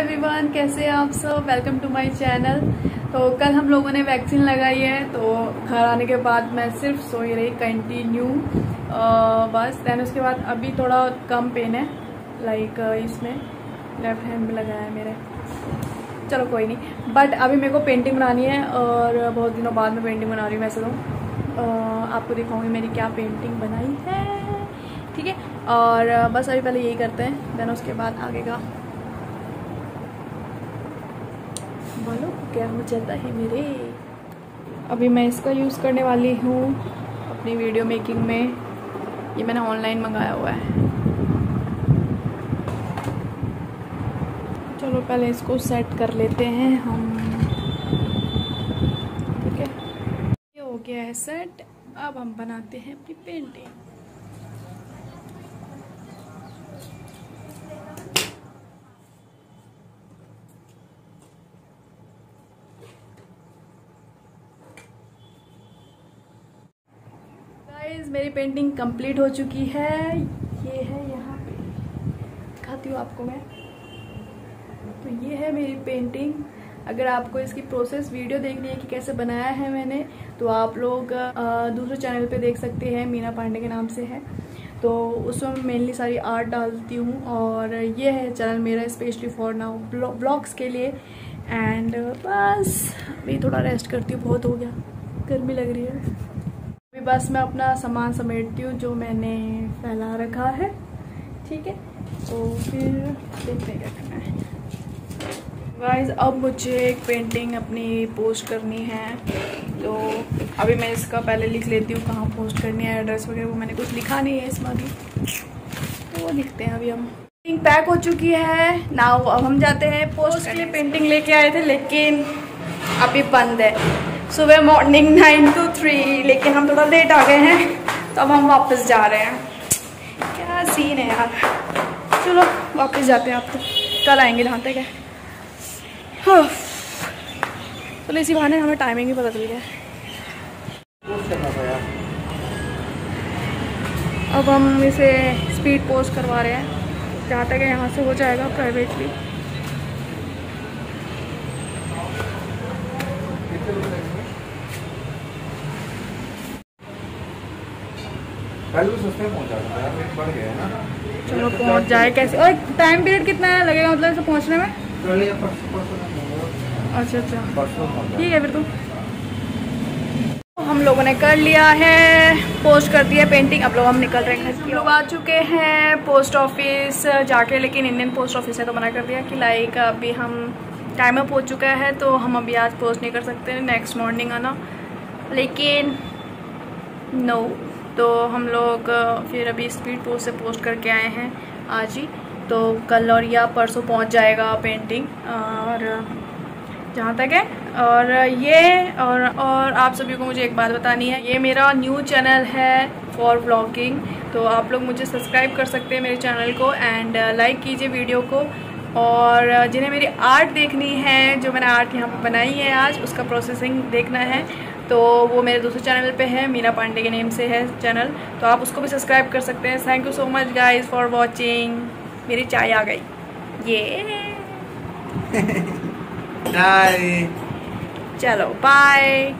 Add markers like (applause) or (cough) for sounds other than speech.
Everyone कैसे हैं आप सब? वेलकम टू माय चैनल तो कल हम लोगों ने वैक्सीन लगाई है तो घर आने के बाद मैं सिर्फ़ सोई रही कंटिन्यू बस दैन उसके बाद अभी थोड़ा कम पेन है लाइक इसमें लेफ़्ट हैंड में लगाया है मेरे। चलो कोई नहीं बट अभी मेरे को पेंटिंग बनानी है और बहुत दिनों बाद में पेंटिंग बना रही हूँ, वैसे तो। आपको दिखाऊँगी मेरी क्या पेंटिंग बनाई है। ठीक है, और बस अभी पहले यही करते हैं देन उसके बाद आगे का बोलो, क्या हो जाता है मेरे? अभी मैं इसका यूज़ करने वाली हूँ, अपनी वीडियो मेकिंग में। ये मैंने ऑनलाइन मंगाया हुआ है। चलो, पहले इसको सेट कर लेते हैं हम। ठीक है? ये हो गया है सेट अब हम बनाते हैं अपनी पेंटिंग गाइस मेरी पेंटिंग कंप्लीट हो चुकी है। ये है यहाँ पे। दिखाती हूँ आपको मैं। तो ये है मेरी पेंटिंग अगर आपको इसकी प्रोसेस वीडियो देखनी है कि कैसे बनाया है मैंने तो आप लोग दूसरे चैनल पे देख सकते हैं, मीना पांडे के नाम से है। तो उसमें मेनली सारी आर्ट डालती हूँ और ये है चैनल मेरा स्पेशली फॉर नाउ ब्लॉग्स के लिए। एंड बस, अभी थोड़ा रेस्ट करती हूँ, बहुत हो गया। गर्मी लग रही है। अभी बस मैं अपना सामान समेटती हूँ जो मैंने फैला रखा है। ठीक है? तो फिर देखते क्या करना है। गाइस अब मुझे एक पेंटिंग अपनी पोस्ट करनी है। तो अभी मैं इसका पहले लिख लेती हूँ कहाँ पोस्ट करनी है एड्रेस वगैरह वो मैंने कुछ लिखा नहीं है इसमें अभी। तो वो लिखते हैं अभी हम। पेंटिंग पैक हो चुकी है। नाउ अब हम जाते हैं पोस्ट के लिए पेंटिंग लेके आए थे लेकिन अभी बंद है। सुबह मॉर्निंग नाइन टू थ्री लेकिन हम थोड़ा लेट आ गए हैं तो अब हम वापस जा रहे हैं। क्या सीन है यार? चलो, वापस जाते हैं आप तो। कल आएँगे जहाँ तक है। हाँ। चलो, इसी बहाने हमें टाइमिंग भी पता चल गया। अब हम इसे स्पीड पोस्ट करवा रहे हैं। जहाँ तक है, यहाँ से हो जाएगा प्राइवेटली चलो पहुँच जाए कैसे? और टाइम पीरियड कितना है लगेगा मतलब इसे पहुँचने में? अच्छा अच्छा। ठीक है फिर तो। हम लोगों ने कर लिया है पोस्ट कर दिया पेंटिंग अब लोग हम निकल रहे हैं हम लोग आ चुके हैं पोस्ट ऑफ़िस जाके लेकिन इंडियन पोस्ट ऑफ़िस है तो मना कर दिया कि लाइक अभी हम टाइम अप हो चुका है तो हम अभी आज पोस्ट नहीं कर सकते नेक्स्ट मॉर्निंग आना। लेकिन नो no. तो हम लोग फिर अभी स्पीड पोस्ट से पोस्ट करके आए हैं आज ही। तो कल और या परसों पहुँच जाएगा पेंटिंग और, जहाँ तक है। और ये, और और आप सभी को मुझे एक बात बतानी है। ये मेरा न्यू चैनल है फॉर व्लॉगिंग तो आप लोग मुझे सब्सक्राइब कर सकते हैं मेरे चैनल को एंड लाइक कीजिए वीडियो को। और जिन्हें मेरी आर्ट देखनी है, जो मैंने आर्ट यहाँ पर बनाई है आज, उसका प्रोसेसिंग देखना है। तो वो मेरे दूसरे चैनल पे है मीना पांडे के नेम से है चैनल तो आप उसको भी सब्सक्राइब कर सकते हैं। Thank you so much guys for watching मेरी चाय आ गई। ये (laughs) चलो बाय